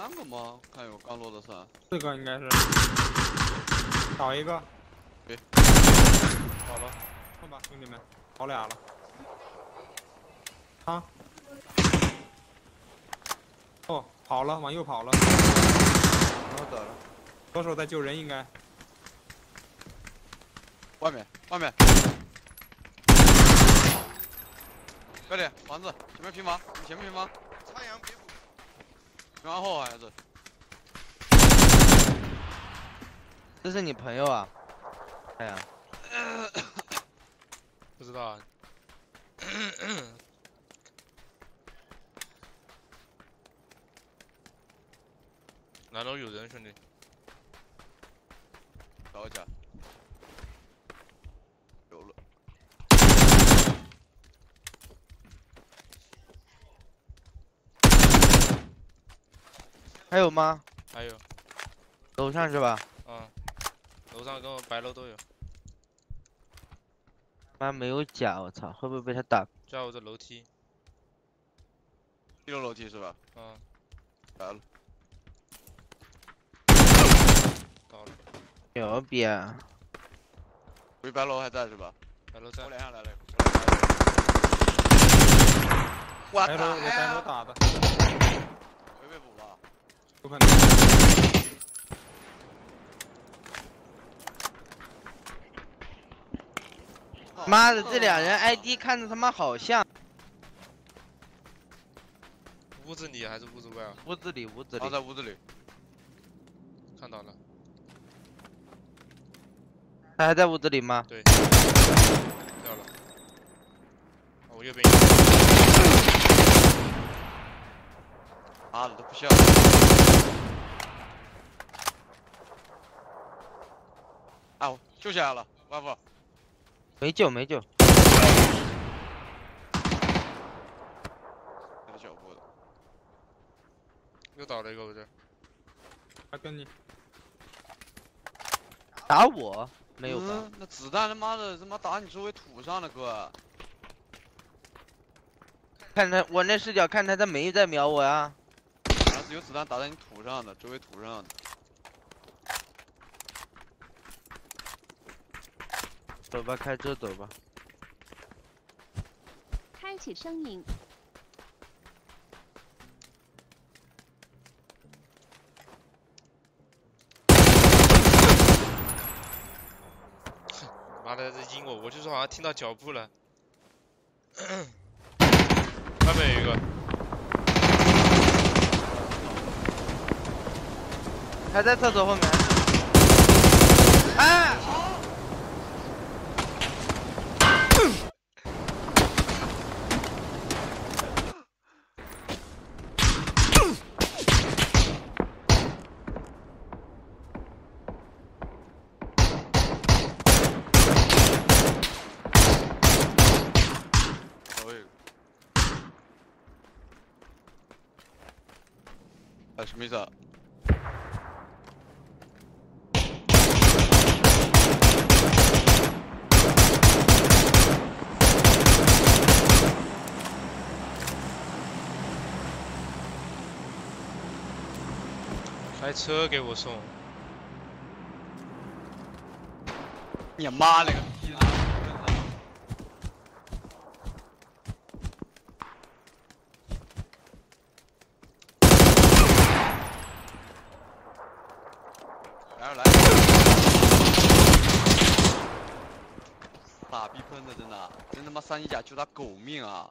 三个吗？看有刚落的伞。四个应该是。倒一个。对。好了，看吧，兄弟们，跑俩了。啊。哦，跑了，往右跑了。我走了。左手在救人，应该。外面，外面。快点，房子前面平房，你前面平房。苍阳别补。平房后好像是。这是你朋友啊？哎呀。不知道啊。哪楼有人，兄弟？找一下。还有吗？还有。楼上是吧？嗯。楼上跟我白楼都有。妈没有甲，我操，会不会被他打？在我这楼梯。一楼楼梯是吧？嗯。来了。牛逼啊！回白楼还在是吧？白楼在。我连上来了。我白楼，我白楼打的。妈的，这俩人 ID 看着他妈好像。屋子里还是屋子外啊？屋子里，屋子里。他在屋子里。看到了。他还在屋子里吗？对，掉了。我右边。妈的都不笑。啊，我救下来了，外父。没救，没救。在脚步的。又倒了一个我这。还跟你。打我。没有吧？那子弹他妈的他妈打你周围土上了哥！看他我那视角看他，他没在瞄我呀。还是有子弹打在你土上的，周围土上的。走吧，开车走吧。开启声音。妈的，在阴我！我就说好像听到脚步了。外面有一个，还在厕所后面。啊！什么意思？啊？开车给我送。你妈了个逼！来来，傻逼喷的真的，真他妈三级甲救他狗命啊！